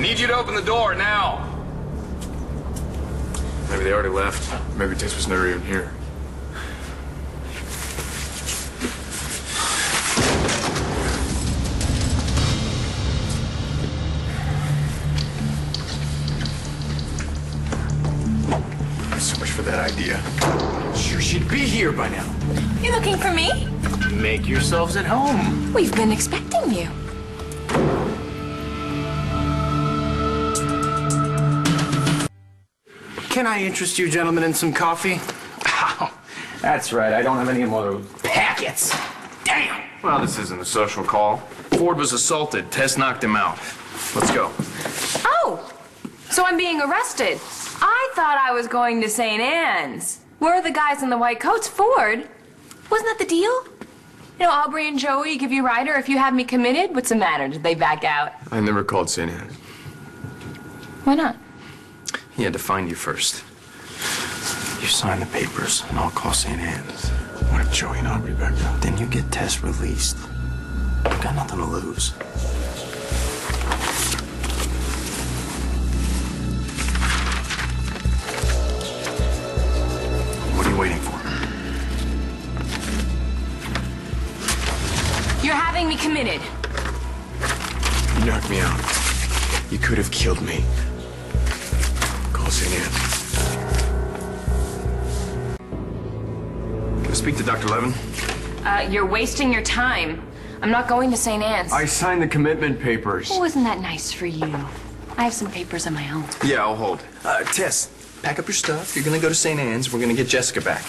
I need you to open the door now. Maybe they already left. Maybe Tess was never even here. So much for that idea. Sure, she'd be here by now. You looking for me? Make yourselves at home. We've been expecting you. Can I interest you gentlemen in some coffee? Ow, that's right. I don't have any more of those packets. Damn. Well, this isn't a social call. Ford was assaulted. Tess knocked him out. Let's go. Oh, so I'm being arrested. I thought I was going to St. Anne's. Where are the guys in the white coats? Ford? Wasn't that the deal? You know, Aubrey and Joey give you Ryder if you have me committed. What's the matter? Did they back out? I never called St. Anne's. Why not? He had to find you first. You sign the papers, and I'll call St. Anne's. What if Joey and Aubrey backed out? Then you get Tess released. I've got nothing to lose. What are you waiting for? You're having me committed. You knocked me out. You could have killed me. Call St. Can I speak to Dr. Levin? Uh, you're wasting your time. I'm not going to St. Anne's. I signed the commitment papers. Oh, isn't that nice for you? I have some papers of my own. Yeah, I'll hold. Uh, Tess, pack up your stuff. You're gonna go to St. Anne's. We're gonna get Jessica back.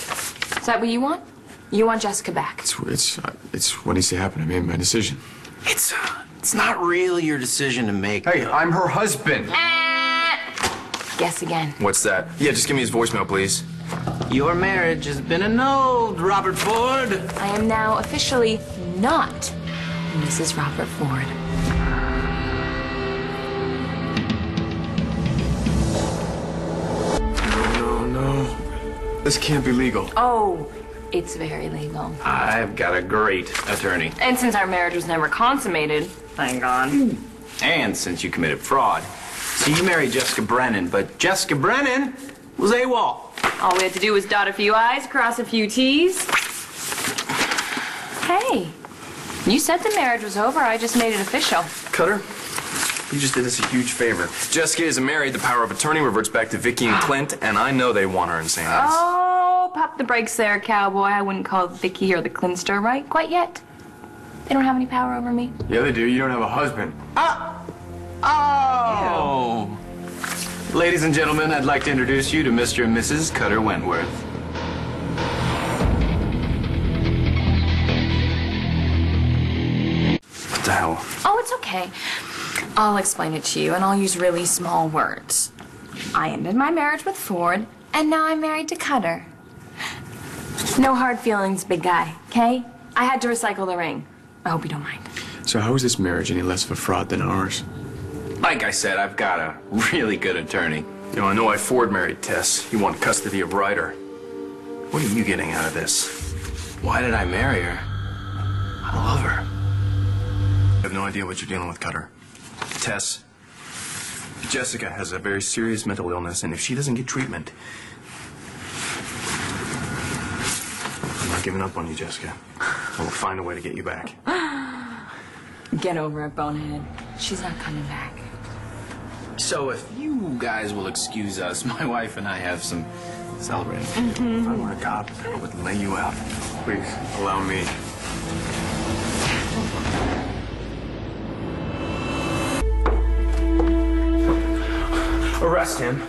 Is that what you want? You want Jessica back? It's it's uh, it's what needs to happen. I made my decision. It's, uh, it's not really your decision to make. Hey, I'm her husband. Ah! Guess again. What's that? Yeah, just give me his voicemail, please. Your marriage has been annulled, Robert Ford. I am now officially not Mrs. Robert Ford. No, no. This can't be legal. Oh, it's very legal. I've got a great attorney. And since our marriage was never consummated, thank God. Hmm. And since you committed fraud. See, you married Jessica Brennan, but Jessica Brennan was AWOL. All we had to do was dot a few I's, cross a few T's. Hey, you said the marriage was over. I just made it official. Cutter, you just did us a huge favor. Jessica isn't married. The power of attorney reverts back to Viki and Clint, and I know they want her in St. Anne's. Oh, pop the brakes there, cowboy. I wouldn't call Viki or the Clinster right quite yet. They don't have any power over me. Yeah, they do. You don't have a husband. Oh. Ladies and gentlemen, I'd like to introduce you to Mr. and Mrs. Cutter Wentworth. What the hell? Oh, it's okay. I'll explain it to you, and I'll use really small words. I ended my marriage with Ford, and now I'm married to Cutter. No hard feelings, big guy, okay? I had to recycle the ring. I hope you don't mind. So how is this marriage any less of a fraud than ours? Like I said, I've got a really good attorney. You know, I know why Ford married Tess. He wanted custody of Ryder. What are you getting out of this? Why did I marry her? I love her. I have no idea what you're dealing with, Cutter. Tess, Jessica has a very serious mental illness, and if she doesn't get treatment, I'm not giving up on you, Jessica. I will find a way to get you back. Get over it, bonehead. She's not coming back. So if you guys will excuse us, my wife and I have some celebrating. If I were a cop, I would lay you out. Please, allow me. Arrest him.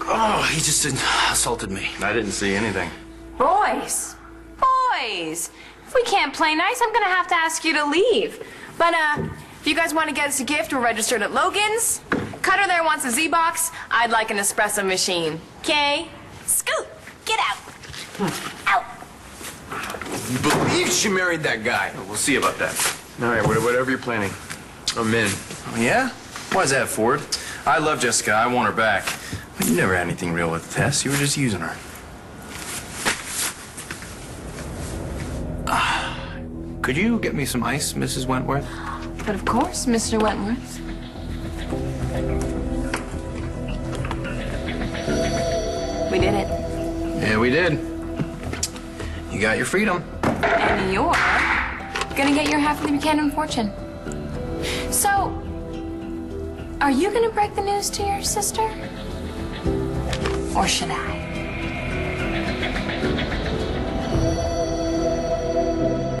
Oh, he just assaulted me. I didn't see anything. Boys, boys, if we can't play nice, I'm gonna have to ask you to leave. But, uh, if you guys want to get us a gift, we're registered at Logan's. Cutter there wants a Z-Box. I'd like an espresso machine. Okay? Scoot, get out. Hmm. Out. You believe she married that guy? We'll see about that. All right, whatever you're planning, I'm in. Oh, yeah? Why's that, Ford? I love Jessica. I want her back. But you never had anything real with Tess. You were just using her. Ah, could you get me some ice, Mrs. Wentworth? But of course, Mr. Wentworth. We did it. Yeah, we did. You got your freedom. And you're gonna get your half of the Buchanan fortune. So, are you gonna break the news to your sister? Or should I?